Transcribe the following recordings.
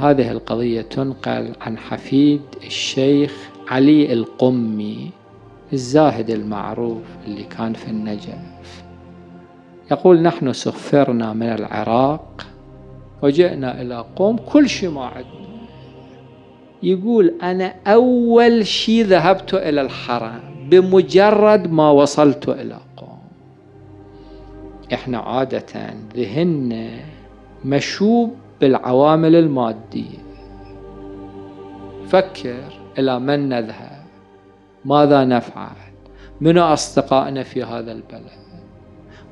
هذه القضية تنقل عن حفيد الشيخ علي القمي الزاهد المعروف اللي كان في النجف. يقول نحن سفرنا من العراق وجئنا إلى قوم كل شيء ما عندنا يقول أنا أول شيء ذهبت إلى الحرم بمجرد ما وصلت إلى قوم. إحنا عادة ذهننا مشوب بالعوامل المادية. فكر إلى من نذهب. ماذا نفعل؟ من أصدقائنا في هذا البلد؟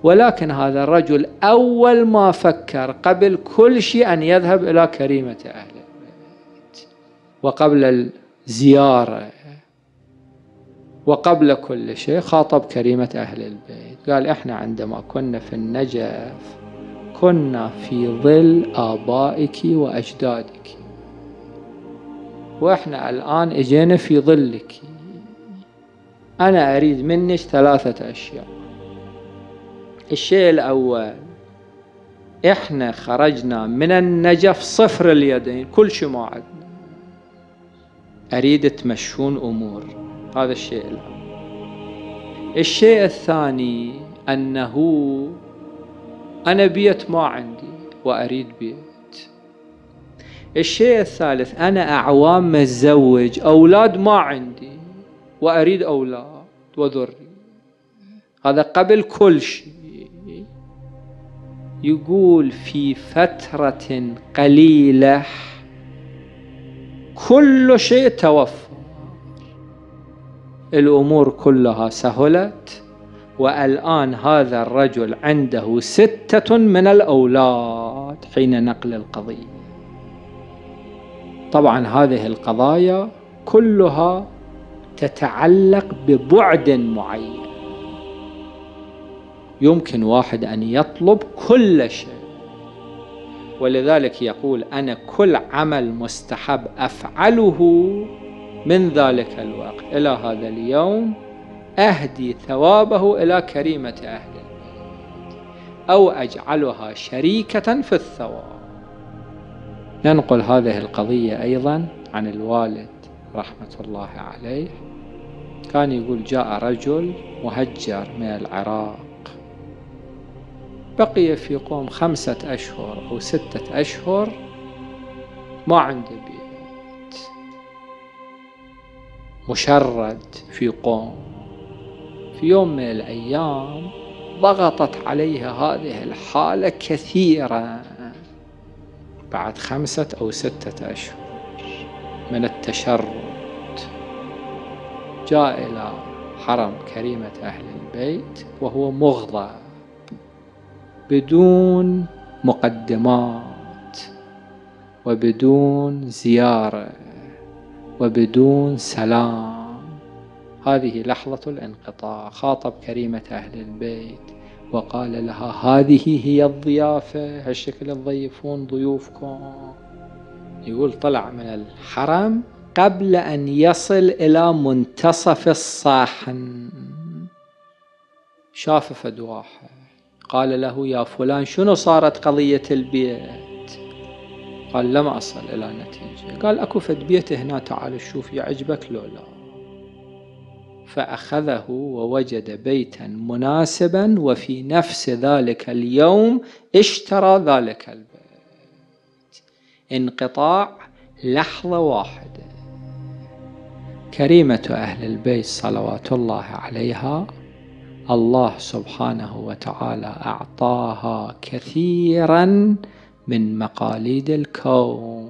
ولكن هذا الرجل أول ما فكر قبل كل شيء أن يذهب إلى كريمة أهل البيت. وقبل الزيارة. وقبل كل شيء خاطب كريمة أهل البيت. قال إحنا عندما كنا في النجف كنا في ظل آبائك وأجدادك. وإحنا الآن إجينا في ظلك. أنا أريد منك ثلاثة أشياء. الشيء الأول إحنا خرجنا من النجف صفر اليدين كل شيء ما عندنا أريد تمشون أمور. هذا الشيء الأول. الشيء الثاني أنه أنا بيت ما عندي وأريد بيت. الشيء الثالث أنا أعوام متزوج أولاد ما عندي وأريد أولاد وذري هذا قبل كل شيء. يقول في فترة قليلة كل شيء توفر الأمور كلها سهلت. والآن هذا الرجل عنده ستة من الأولاد حين نقل القضية. طبعا هذه القضايا كلها تتعلق ببعد معين. يمكن واحد أن يطلب كل شيء. ولذلك يقول أنا كل عمل مستحب أفعله من ذلك الوقت. إلى هذا اليوم أهدي ثوابه إلى كريمة أهل البيت أو أجعلها شريكة في الثواب. ننقل هذه القضية أيضا عن الوالد رحمة الله عليه. كان يقول جاء رجل مهجر من العراق. بقي في قوم خمسة أشهر أو ستة أشهر ما عنده بيت. مشرد في قوم. في يوم من الأيام ضغطت عليه هذه الحالة كثيرا. بعد خمسة أو ستة أشهر من التشرد جاء إلى حرم كريمة أهل البيت وهو مغضب بدون مقدمات وبدون زيارة وبدون سلام. هذه لحظة الانقطاع. خاطب كريمة أهل البيت وقال لها هذه هي الضيافة هالشكل تضيفون ضيوفكم. يقول طلع من الحرم قبل أن يصل إلى منتصف الصاحن شاف فد واحد قال له يا فلان شنو صارت قضية البيت؟ قال لم أصل إلى نتيجة. قال أكو فد بيت هنا تعال شوف يعجبك لو لا. فأخذه ووجد بيتا مناسبا وفي نفس ذلك اليوم اشترى ذلك البيت. انقطاع لحظة واحدة. كريمة أهل البيت صلوات الله عليها الله سبحانه وتعالى أعطاها كثيرا من مقاليد الكون.